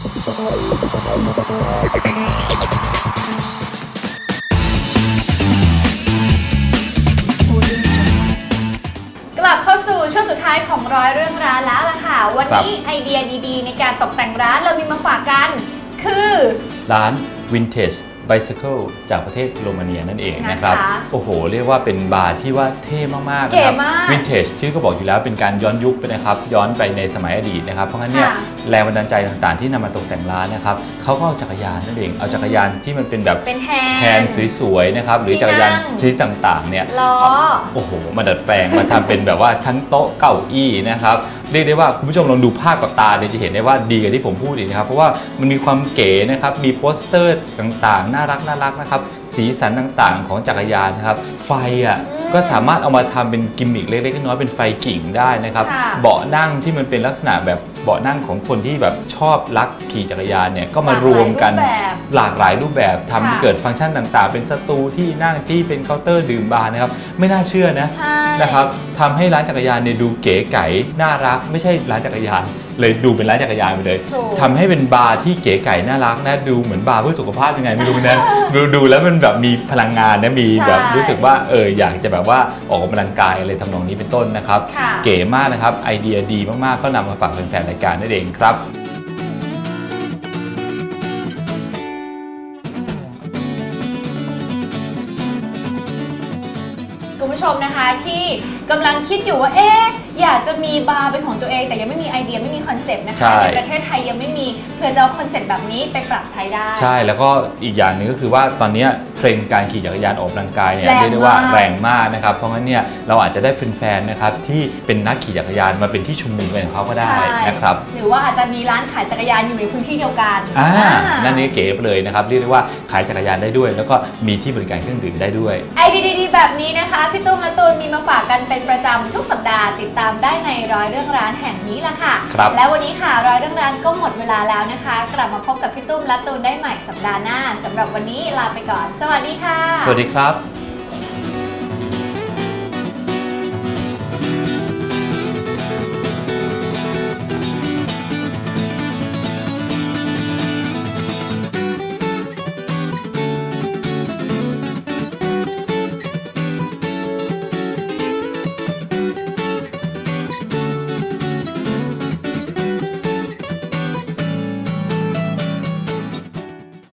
กลับเข้าสู่ช่วงสุดท้ายของร้อยเรื่องร้านแล้วล่ะค่ะ วันนี้ไอเดียดีๆ ในการตกแต่งร้านเรามีมาฝากกัน คือ ร้าน Vintage Bicycle จากประเทศโรมาเนียนั่นเองนะครับ นะคะโอ้โห เรียกว่าเป็นบาร์ที่ว่าเท่มากๆเก๋นะครับมาก Vintage ชื่อก็บอกอยู่แล้วเป็นการย้อนยุคไปนะครับ ย้อนไปในสมัยอดีตนะครับ เพราะงั้นเนี่ยค่ะแรงบันดาลใจต่างๆ ที่นำมาตกแต่งร้านนะครับเขาก็เอาจักรยานนั่นเอง เอาจักรยานที่มันเป็นแบบเป็นแฮแฮนด์สวยๆนะครับหรือที่จักรยานนั่งชนิดต่างๆเนี่ย ล้อ โอ้โห มาดัดแปลง มาทำเป็นแบบว่าทั้งโต๊ะเก้าอี้นะครับ เรียกได้ว่าคุณผู้ชมลองดูภาพกับตาเนี่ยจะเห็นได้ว่าดีกว่าที่ผมพูดอีกนะครับ เพราะว่ามันมีความเก๋นะครับ มีโปสเตอร์ต่างๆน่ารักน่ารักนะครับ สีสันต่างๆ ของจักรยานนะครับ ไฟอะอืมก็สามารถเอามาทำเป็นกิมมิคเล็กๆน้อยๆเป็นไฟกิ่งได้นะครับค่ะเบาะนั่งที่มันเป็นลักษณะแบบเบาะนั่งของคนที่แบบชอบรักขี่จักรยานเนี่ยก็มารวมกันหลากหลายรูปแบบหลากหลายรูปแบบทำให้ค่ะเกิดฟังก์ชันต่างๆ เป็นสตูลที่นั่งที่เป็นเคาน์เตอร์ดื่มบาร์นะครับ ไม่น่าเชื่อนะใช่นะครับทำให้ร้านจักรยานเนี่ยดูเก๋ไก๋น่ารัก ไม่ใช่ร้านจักรยาน เลยดูเป็นร้านจักรยานไปเลยถูก ทำให้เป็นบาร์ที่เก๋ไก๋น่ารักนะดูเหมือนบาร์เพื่อสุขภาพยังไงไม่รู้นะ ดูดูแล้วมันแบบมีพลังงานนะมีใช่แบบรู้สึกว่าเอออยากจะแบบว่าออกกำลังกายอะไรทำนองนี้เป็นต้นนะครับ ค่ะ เก๋มากนะครับไอเดียดีมากๆก็นำมาฝากแฟนๆรายการนั่นเองครับ คุณผู้ชมนะคะที่กำลังคิดอยู่ว่าเอ๊ะอยากจะมีบาร์เป็นของตัวเอง แต่ยังไม่มีไอเดียไม่มีคอนเซปต์นะใช่ คะในประเทศไทยยังไม่มีเพื่อจะเอาคอนเซปต์แบบนี้ไปปรับใช้ได้ ใช่แล้วก็อีกอย่างหนึ่งก็คือว่าตอนเนี้ย เทรนด์การขี่จักรยานออกกำลังกายเนี่ยแรงเรียกได้ว่ามาก แรงมากนะครับเพราะงั้นเนี่ยเราอาจจะได้แฟนๆนะครับที่เป็นนักขี่จักรยานมาเป็นที่ชุมนุมกันของเขาก็ได้ใช่นะครับ หรือว่าอาจจะมีร้านขายจักรยานอยู่ในพื้นที่เดียวกันอ่าอ่านั่นนี่เก๋ไปเลยนะครับ เรียกได้ว่าขายจักรยานได้ด้วย แล้วก็มีที่บริการเครื่องดื่มได้ด้วย ไอเดียดีๆแบบนี้นะคะ พี่ตุ้มและตูนมีมาฝากกันเป็นประจำทุกสัปดาห์ติดตามได้ในร้อยเรื่องร้านแห่งนี้ละค่ะ ครับ และวันนี้ค่ะร้อยเรื่องร้านก็หมดเวลาแล้วนะคะ กลับมาพบกับพี่ตุ้มและตูนได้ใหม่สัปดาห์หน้าสำหรับวันนี้ลาไปก่อนสวัสดีค่ะ สวัสดีครับ